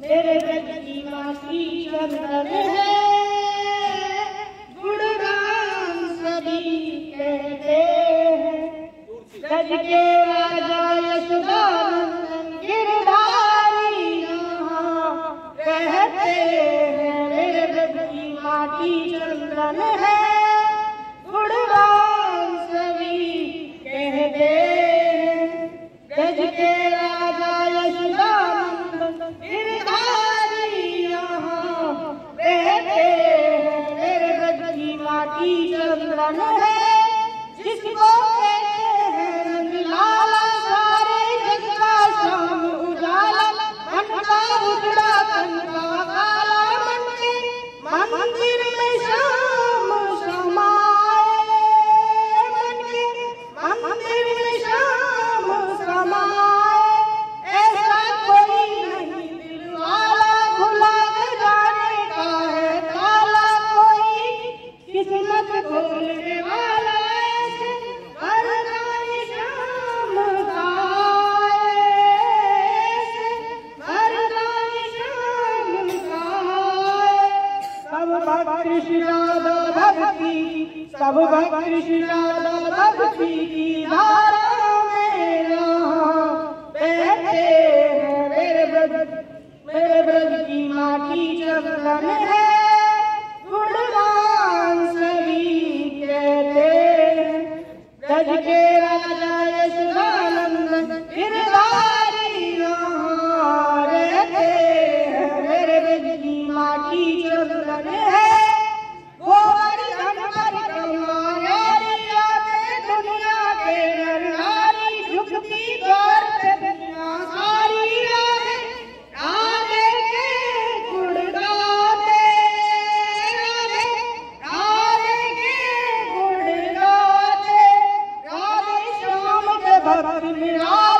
मेरे ब्रज की माटी चंदन है गुणगान सभी कहते हैं के राजा यशोदानंदन गिरधारी यहाँ कहते हैं मेरे की चंदन है। Amira. भक्त श्री भक्ति, सब भक्त श्री राधा भक्ति की मेरे ब्रज की माटी चंदन है। गुणगान सभी कहते ब्रज के राजा यशोदानंदन गिरधारी Hallelujah.